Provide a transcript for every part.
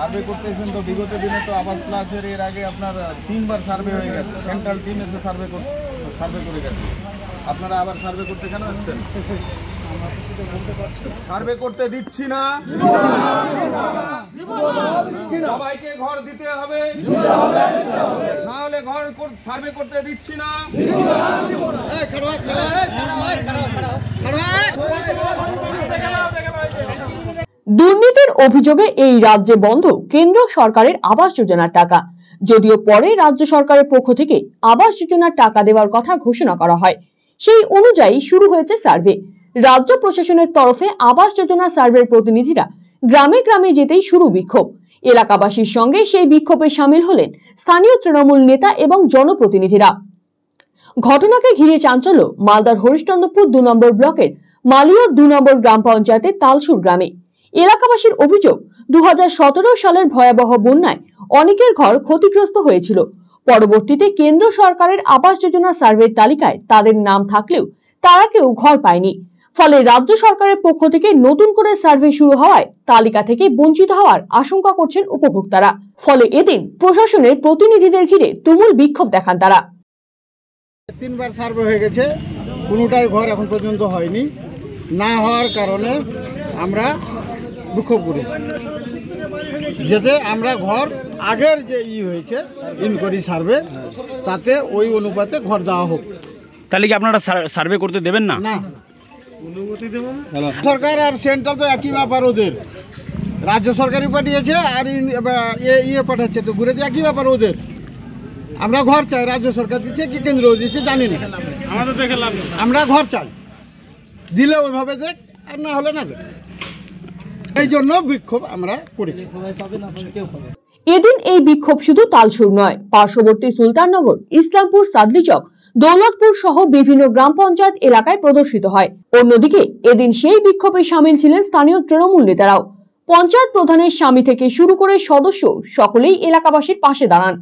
Survey করতেছেন তো বিগত দিনে তো আবাস প্লাসের এর আগে আপনার তিনবার সার্ভে হয়ে গেছে। সেন্ট্রাল টিম এসে সার্ভে সার্ভে করে গেছে। আপনারা আবার সার্ভে করতে কেন আসছেন? সার্ভে করতে দিচ্ছি না। সবাইকে ঘর দিতে হবে। না হলে ঘর সার্ভে করতে দিচ্ছি না। দুর্নীতির অভিযোগে এই রাজ্যে বন্ধ কেন্দ্র সরকারের আবাস যোজনার টাকা। যদিও পরে রাজ্য সরকারের পক্ষ থেকে আবাস যোজনার টাকা দেওয়ার কথা ঘোষণা করা হয়, সেই অনুযায়ী শুরু হয়েছে সার্ভে। রাজ্য প্রশাসনের তরফে আবাস যোজনা সার্ভের প্রতিনিধিরা গ্রামে গ্রামে যেতেই শুরু বিক্ষোভ। এলাকাবাসীর সঙ্গে সেই বিক্ষোভে সামিল হলেন স্থানীয় তৃণমূল নেতা এবং জনপ্রতিনিধিরা। ঘটনাকে ঘিরে চাঞ্চল্য, মালদার হরিশ্চন্দ্রপুর দু নম্বর ব্লকের মালিয়র দু নম্বর গ্রাম পঞ্চায়েতের তালসুর গ্রামে। এলাকাবাসীর অভিযোগ দু সালের ভয়াবহ বন্যায় অনেকের ঘর ক্ষতিগ্রস্ত হয়েছিল। পরবর্তীতে কেন্দ্র সরকারের আবাস যোজনা সার্ভের তালিকায় তাদের নাম থাকলেও তারা কেউ ঘর পায়নি। ফলে রাজ্য সরকারের পক্ষ থেকে নতুন করে সার্ভে শুরু হওয়ায় তালিকা থেকে বঞ্চিত হওয়ার আশঙ্কা করছেন উপভোক্তারা। ফলে এদিন প্রশাসনের প্রতিনিধিদের ঘিরে তুমুল বিক্ষোভ দেখান তারা। তিনবার সার্ভে হয়ে গেছে, কোনোটাই ঘর এখন পর্যন্ত হয়নি। না হওয়ার কারণে আমরা বিক্ষোভ করেছি। যাতে আমরা ঘর আগের যে ই হয়েছে ইনকোয়ারি সার্ভে তাতে ওই অনুপাতে ঘর দেওয়া হোক। তাহলে কি আপনারা সার্ভে করতে দেবেন না? না। সরকার আর সেন্ট্রাল তো একই ব্যাপার ওদের। রাজ্য সরকারই পাঠিয়েছে আর ইয়ে পাঠাচ্ছে তো ঘুরে একই ব্যাপার ওদের। আমরা ঘর চাই রাজ্য সরকার দিচ্ছে কি কেন্দ্র দিচ্ছে জানি না। আমাদের লাভ নেই। আমরা ঘর চাই। দিলে ওইভাবে দেখ আর না হলে না দেখ। এই জন্য বিক্ষোভ আমরা করেছি। এদিন এই বিক্ষোভ শুধু তালসুর নয়, পার্শ্ববর্তী সুলতাননগর, ইসলামপুর, সাদলিচক, দৌলতপুর সহ বিভিন্ন গ্রাম পঞ্চায়েত এলাকায় প্রদর্শিত হয়। অন্যদিকে এদিন সেই বিক্ষোভে সামিল ছিলেন স্থানীয় তৃণমূল নেতারাও। পঞ্চায়েত প্রধানের স্বামী থেকে শুরু করে সদস্য সকলেই এলাকাবাসীর পাশে দাঁড়ান।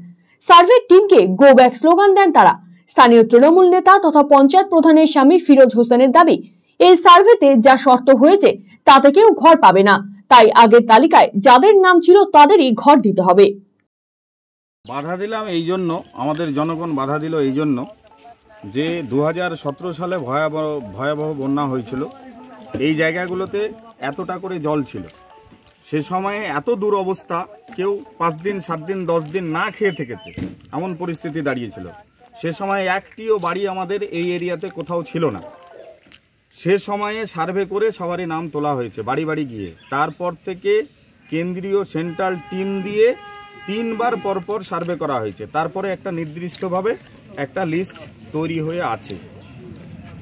সার্ভের টিমকে গো ব্যাক স্লোগান দেন তারা। স্থানীয় তৃণমূল নেতা তথা পঞ্চায়েত প্রধানের স্বামী ফিরোজ হোসেনের দাবি, এই সার্ভেতে যা শর্ত হয়েছে তাতে কেউ ঘর পাবে না। তাই আগের তালিকায় যাদের নাম ছিল তাদেরই ঘর দিতে হবে। বাধা দিলাম এই জন্য, আমাদের জনগণ বাধা দিল এই জন্য যে দু হাজার সতেরো সালে ভয়াবহ ভয়াবহ বন্যা হয়েছিল। এই জায়গাগুলোতে এতটা করে জল ছিল। সে সময়ে এত দূর অবস্থা কেউ পাঁচ দিন, সাত দিন, দশ দিন না খেয়ে থেকেছে, এমন পরিস্থিতি দাঁড়িয়েছিল। সে সময় একটিও বাড়ি আমাদের এই এরিয়াতে কোথাও ছিল না। সে সময়ে সার্ভে করে সবারই নাম তোলা হয়েছে, বাড়ি বাড়ি গিয়ে। তারপর থেকে কেন্দ্রীয় সেন্ট্রাল টিম দিয়ে তিনবার পরপর সার্ভে করা হয়েছে। তারপরে একটা নির্দিষ্টভাবে একটা লিস্ট তৈরি হয়ে আছে।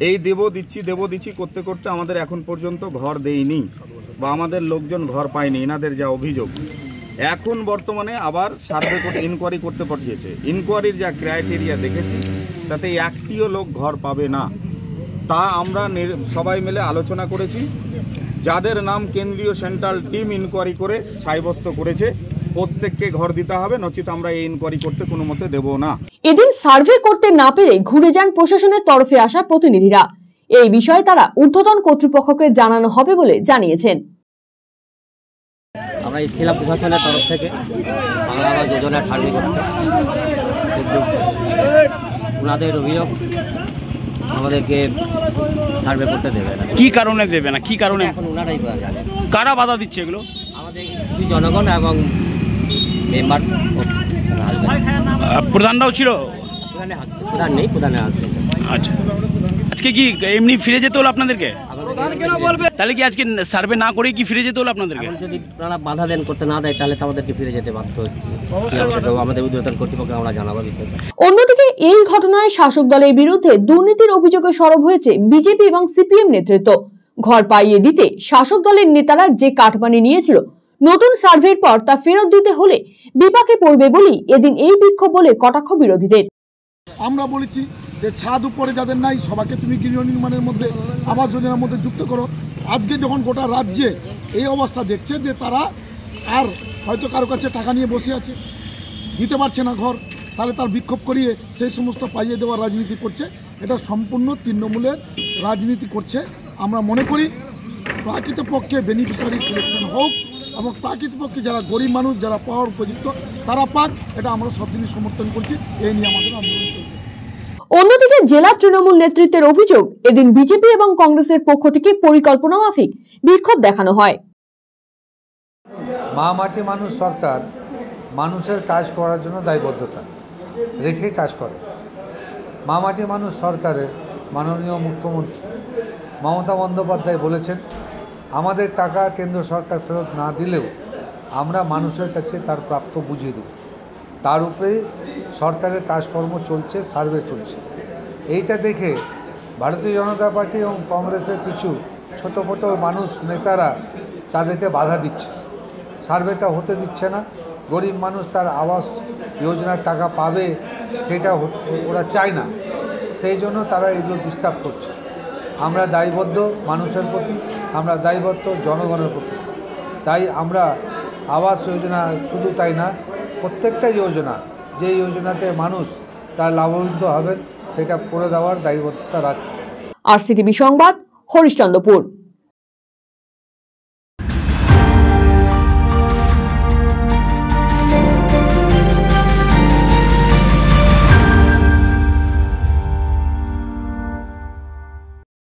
এই দেব দিচ্ছি দেব দিচ্ছি করতে করতে আমাদের এখন পর্যন্ত ঘর দেয়নি বা আমাদের লোকজন ঘর পায়নি, এনাদের যা অভিযোগ। এখন বর্তমানে আবার সার্ভে করে ইনকোয়ারি করতে পাঠিয়েছে। ইনকোয়ারির যা ক্রাইটেরিয়া দেখেছি, তাতে একটিও লোক ঘর পাবে না। তা আমরা সবাই মিলে আলোচনা করেছি। যাদের নাম কেন্দ্রীয় সেন্ট্রাল টিম ইনকোয়ারি করে সাব্যস্ত করেছে প্রত্যেককে ঘর দিতে হবে নচিত আমরা এই ইনকোয়ারি করতে কোনো মতে দেবো না। এদিন সার্ভে করতে না পেরে ঘুরে যান প্রশাসনের তরফে আসা প্রতিনিধিরা। এই বিষয়ে তারা ঊর্ধ্বতন কর্তৃপক্ষকে জানানো হবে বলে জানিয়েছেন। আমরা এসেছিলাম প্রশাসনের তরফ থেকে। বাংলা যোজনার সার্ভে করতে। ওনাদের অভিযোগ আমাদেরকে সার্ভে করতে দেবে না। কি কারণে দেবে না? কি কারণে? এখন ওনারাই করা যাবে কারা বাধা দিচ্ছে এগুলো? আমাদের কিছু জনগণ এবং মেম্বার প্রধানরাও ছিল? প্রধান নেই প্রধানে আসবে আচ্ছা। আজকে কি এমনি ফিরে যেতে হলো আপনাদেরকে? তাহলে কি আজকে সার্ভে না করে কি ফিরে যেতে হলো আপনাদেরকে? যদি বাধা দেন করতে না দেয় তাহলে তো আমাদেরকে ফিরে যেতে বাধ্য হচ্ছে। আমাদের উদ্যোতন কর্তৃপক্ষকে আমরা জানাব বিষয়টা। অন্যদিকে এই ঘটনায় শাসক দলের বিরুদ্ধে দুর্নীতির অভিযোগে সরব হয়েছে বিজেপি এবং সিপিএম নেতৃত্ব। ঘর পাইয়ে দিতে শাসক দলের নেতারা যে কাটমানি নিয়েছিল নতুন সার্ভের পর তা ফেরত দিতে হলে বিপাকে পড়বে বলেই এদিন এই বিক্ষোভ বলে কটাক্ষ বিরোধীদের। আমরা বলেছি যে ছাদ উপরে যাদের নাই, সবাইকে তুমি গৃহ নির্মাণের মধ্যে, আবাস যোজনার মধ্যে যুক্ত করো। আজকে যখন গোটা রাজ্যে এই অবস্থা দেখছে যে তারা আর হয়তো কারও কাছে টাকা নিয়ে বসে আছে, দিতে পারছে না ঘর, তাহলে তার বিক্ষোভ করিয়ে সেই সমস্ত পাইয়ে দেওয়ার রাজনীতি করছে। এটা সম্পূর্ণ তৃণমূলের রাজনীতি করছে। আমরা মনে করি প্রাকৃত পক্ষে বেনিফিশিয়ারি সিলেকশন হোক এবং প্রাকৃতপক্ষে যারা গরিব মানুষ, যারা পাওয়ার উপযুক্ত, তারা পাক। এটা আমরা সব দিনই সমর্থন করছি। এই নিয়ে আমাদের আন্দোলন অন্যদিকে জেলা তৃণমূল নেতৃত্বের অভিযোগ, এদিন বিজেপি এবং কংগ্রেসের পক্ষ থেকে পরিকল্পনা মাফিক বিক্ষোভ দেখানো হয়। মা মাটি মানুষ সরকার, মানুষের কাজ করার জন্য দায়বদ্ধতা, রেখেই কাজ করে। মা মাটি মানুষ সরকারের মাননীয় মুখ্যমন্ত্রী মমতা বন্দ্যোপাধ্যায় বলেছেন, আমাদের টাকা কেন্দ্র সরকার ফেরত না দিলেও আমরা মানুষের কাছে তার প্রাপ্ত বুঝিয়ে দেব। তার উপরে সরকারের কাজকর্ম চলছে, সার্ভে চলছে। এইটা দেখে ভারতীয় জনতা পার্টি এবং কংগ্রেসের কিছু ছোটো ছোটো মানুষ, নেতারা তাদেরকে বাধা দিচ্ছে। সার্ভেটা হতে দিচ্ছে না। গরিব মানুষ তার আবাস যোজনার টাকা পাবে, সেটা ওরা চায় না। সেই জন্য তারা এগুলো ডিস্টার্ব করছে। আমরা দায়বদ্ধ মানুষের প্রতি, আমরা দায়বদ্ধ জনগণের প্রতি। তাই আমরা আবাস যোজনা শুধু তাই না, প্রত্যেকটা যোজনা যে যোজনাতে মানুষ তার লাভান্বিত হবেন, সেটা করে দেওয়ার দায়বদ্ধতা রাখে আর সিটিভি সংবাদ, হরিশ্চন্দ্রপুর।